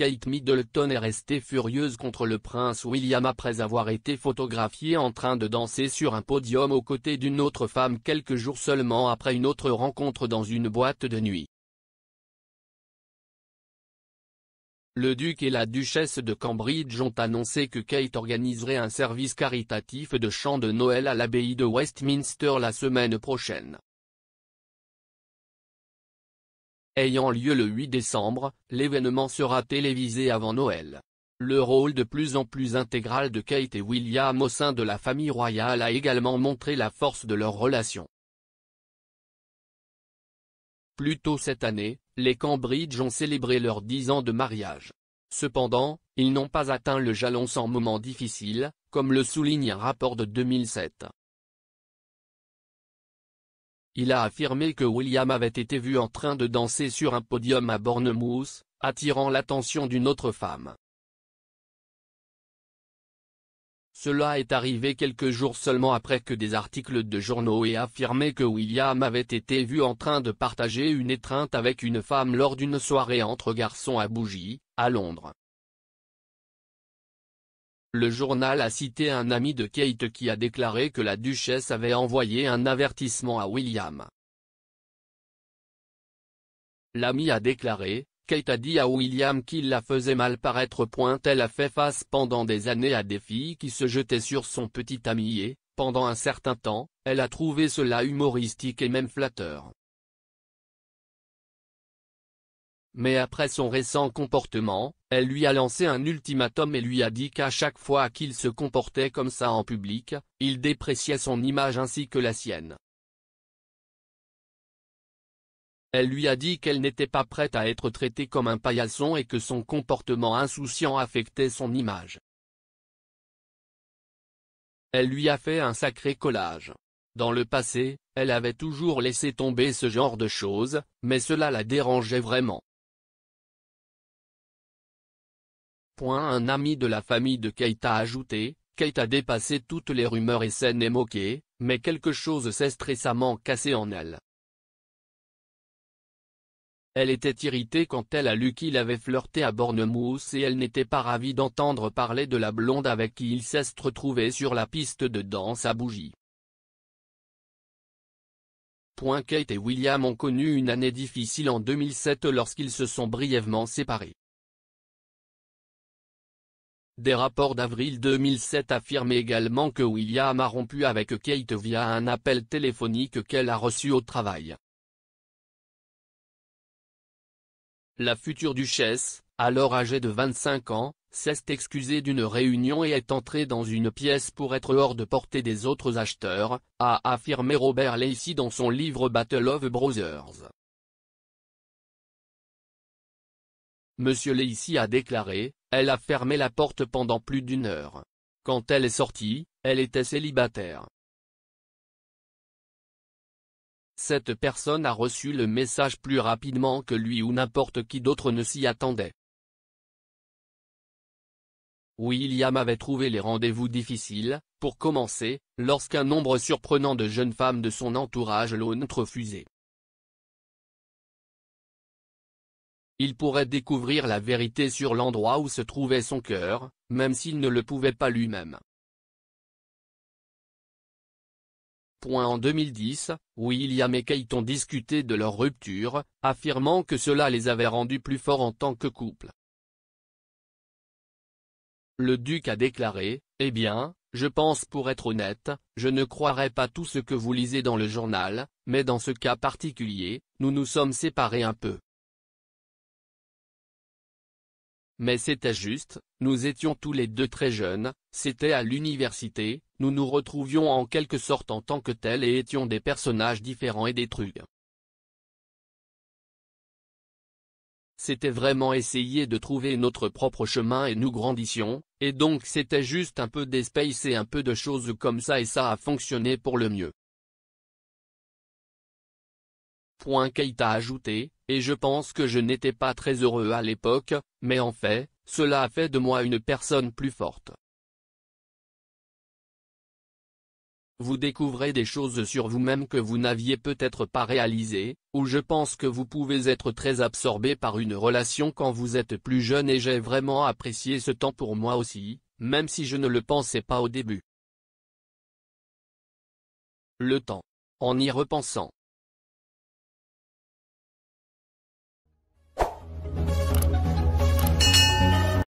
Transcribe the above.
Kate Middleton est restée furieuse contre le prince William après avoir été photographiée en train de danser sur un podium aux côtés d'une autre femme quelques jours seulement après une autre rencontre dans une boîte de nuit. Le duc et la duchesse de Cambridge ont annoncé que Kate organiserait un service caritatif de chant de Noël à l'abbaye de Westminster la semaine prochaine. Ayant lieu le 8 décembre, l'événement sera télévisé avant Noël. Le rôle de plus en plus intégral de Kate et William au sein de la famille royale a également montré la force de leur relation. Plus tôt cette année, les Cambridge ont célébré leurs 10 ans de mariage. Cependant, ils n'ont pas atteint le jalon sans moments difficiles, comme le souligne un rapport de 2007. Il a affirmé que William avait été vu en train de danser sur un podium à Bournemouth, attirant l'attention d'une autre femme. Cela est arrivé quelques jours seulement après que des articles de journaux aient affirmé que William avait été vu en train de partager une étreinte avec une femme lors d'une soirée entre garçons à Bougie, à Londres. Le journal a cité un ami de Kate qui a déclaré que la duchesse avait envoyé un avertissement à William. L'ami a déclaré, Kate a dit à William qu'il la faisait mal paraître. Elle a fait face pendant des années à des filles qui se jetaient sur son petit ami et, pendant un certain temps, elle a trouvé cela humoristique et même flatteur. Mais après son récent comportement, elle lui a lancé un ultimatum et lui a dit qu'à chaque fois qu'il se comportait comme ça en public, il dépréciait son image ainsi que la sienne. Elle lui a dit qu'elle n'était pas prête à être traitée comme un paillasson et que son comportement insouciant affectait son image. Elle lui a fait un sacré collage. Dans le passé, elle avait toujours laissé tomber ce genre de choses, mais cela la dérangeait vraiment. Un ami de la famille de Kate a ajouté, Kate a dépassé toutes les rumeurs et scènes et moquées, mais quelque chose s'est récemment cassé en elle. Elle était irritée quand elle a lu qu'il avait flirté à Bournemouth et elle n'était pas ravie d'entendre parler de la blonde avec qui il s'est retrouvé sur la piste de danse à bougie. Kate et William ont connu une année difficile en 2007 lorsqu'ils se sont brièvement séparés. Des rapports d'avril 2007 affirment également que William a rompu avec Kate via un appel téléphonique qu'elle a reçu au travail. La future duchesse, alors âgée de 25 ans, s'est excusée d'une réunion et est entrée dans une pièce pour être hors de portée des autres acheteurs, a affirmé Robert Lacey dans son livre Battle of Brothers. Monsieur Lacey a déclaré, elle a fermé la porte pendant plus d'une heure. Quand elle est sortie, elle était célibataire. Cette personne a reçu le message plus rapidement que lui ou n'importe qui d'autre ne s'y attendait. William avait trouvé les rendez-vous difficiles, pour commencer, lorsqu'un nombre surprenant de jeunes femmes de son entourage l'ont refusé. Il pourrait découvrir la vérité sur l'endroit où se trouvait son cœur, même s'il ne le pouvait pas lui-même. En 2010, William et Kate ont discuté de leur rupture, affirmant que cela les avait rendus plus forts en tant que couple. Le duc a déclaré, Eh bien, je pense pour être honnête, je ne croirais pas tout ce que vous lisez dans le journal, mais dans ce cas particulier, nous nous sommes séparés un peu. Mais c'était juste, nous étions tous les deux très jeunes, c'était à l'université, nous nous retrouvions en quelque sorte en tant que tels et étions des personnages différents et des trucs. C'était vraiment essayer de trouver notre propre chemin et nous grandissions, et donc c'était juste un peu d'espace et un peu de choses comme ça et ça a fonctionné pour le mieux. Point Kate a ajouté, et je pense que je n'étais pas très heureux à l'époque, mais en fait, cela a fait de moi une personne plus forte. vous découvrez des choses sur vous-même que vous n'aviez peut-être pas réalisées, ou je pense que vous pouvez être très absorbé par une relation quand vous êtes plus jeune et j'ai vraiment apprécié ce temps pour moi aussi, même si je ne le pensais pas au début. Le temps. En y repensant,